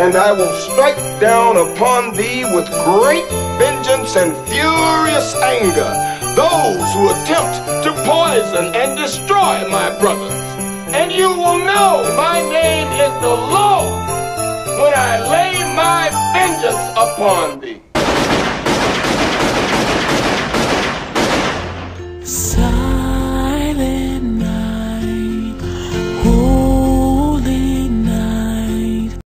and I will strike down upon thee with great vengeance and furious anger those who attempt to poison and destroy my brothers. And you will know my name is the Lord when I lay my vengeance upon thee.